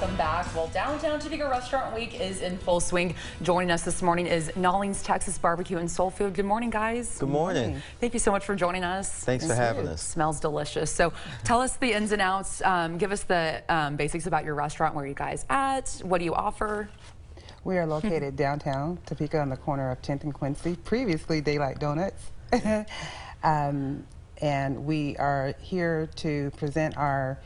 welcome back. Well, downtown Topeka Restaurant Week is in full swing. Joining us this morning is Nauling's Texas Barbecue and Soul Food. Good morning, guys. Good morning. Thank you so much for joining us. Thanks for having us. Smells delicious. So, tell us the ins and outs. Um, give us the um, basics about your restaurant. Where are you guys at? What do you offer? We are located downtown Topeka on the corner of 10th and Quincy, previously Daylight Donuts. um, and we are here to present our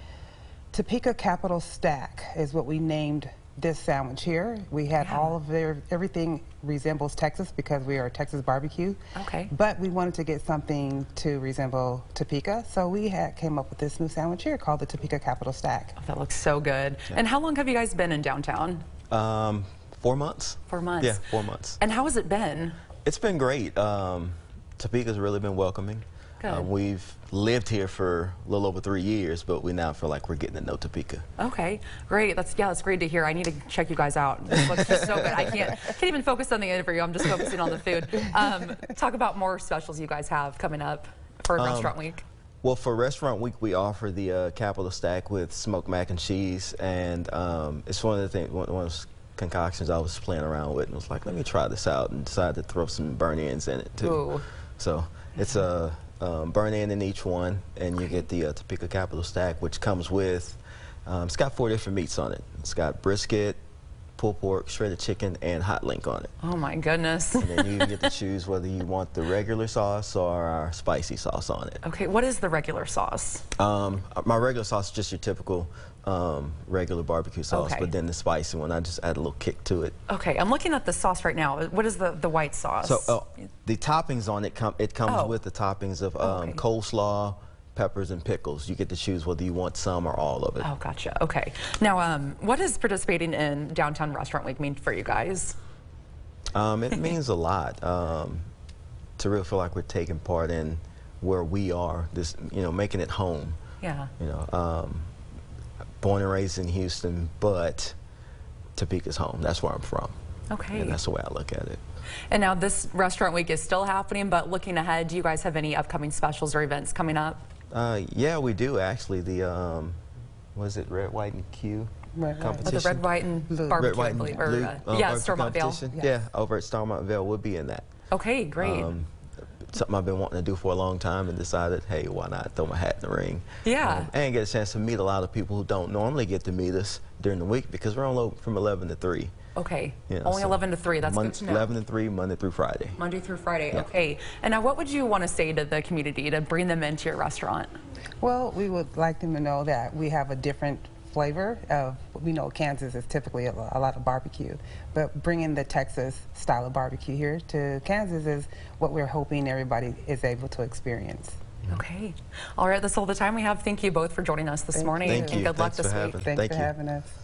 Topeka Capital Stack is what we named this sandwich here. We had Yeah. all of their, everything resembles Texas because we are Texas barbecue. Okay. But we wanted to get something to resemble Topeka, so we had came up with this new sandwich here called the Topeka Capital Stack. That looks so good. And how long have you guys been in downtown? Um, four months. Four months. Yeah, four months. And how has it been? It's been great. Um, Topeka's really been welcoming. Uh, we've lived here for a little over three years, but we now feel like we're getting to know Topeka. Okay, great. That's yeah, that's great to hear. I need to check you guys out. This looks just so good. I can't can't even focus on the interview. I'm just focusing on the food. Um, talk about more specials you guys have coming up for Um, Restaurant Week. Well, for Restaurant Week, we offer the uh, Capital Stack with smoked mac and cheese, and um, it's one of the things, one, one of those concoctions I was playing around with, and was like, let me try this out, and decided to throw some burn ends in it too. Ooh. So it's a um, burn end in each one, and you get the uh, Topeka Capital Stack, which comes with. Um, it's got four different meats on it. It's got brisket, pulled pork, shredded chicken, and hot link on it. Oh my goodness. And then you get to choose whether you want the regular sauce or our spicy sauce on it. Okay, what is the regular sauce? Um, my regular sauce is just your typical um, regular barbecue sauce, Okay. but then the spicy one, I just add a little kick to it. Okay, I'm looking at the sauce right now. What is the the white sauce? So uh, the toppings on it come it comes Oh. with the toppings of um, Okay. coleslaw, peppers, and pickles. You get to choose whether you want some or all of it. Oh, gotcha. Okay. Now, um, what does participating in Downtown Restaurant Week mean for you guys? Um, it means a lot um, to really feel like we're taking part in where we are. This, you know, making it home. Yeah. You know, um, born and raised in Houston, but Topeka's home. That's where I'm from. Okay. And that's the way I look at it. And now this Restaurant Week is still happening, but looking ahead, do you guys have any upcoming specials or events coming up? Uh, yeah, we do actually. The um, was it red, white, and Q Red, white. Oh, the competition? the red, white, and Blue. barbecue, Red, white, and believe. Or, uh, yeah, barbecue Stormont Vail. competition. Yes. Yeah, over at Stormont Vail, we'll be in that. Okay, great. Um, something I've been wanting to do for a long time and decided, hey, why not throw my hat in the ring? Yeah. Um, and get a chance to meet a lot of people who don't normally get to meet us during the week because we're on low from 11 to 3. okay. you know, Only so 11 to 3. That's Mon- good to know. 11 to 3, Monday through Friday. Monday through Friday. Okay. And now, what would you want to say to the community to bring them into your restaurant? Well, we would like them to know that we have a different flavor of, we know Kansas is typically a, a lot of barbecue, but bringing the Texas style of barbecue here to Kansas is what we're hoping everybody is able to experience. Okay. All right. That's all the time we have. Thank you both for joining us this Thank morning. Thank and you. good luck Thanks for this week. me. Thanks Thank for you. having us.